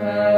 Uh,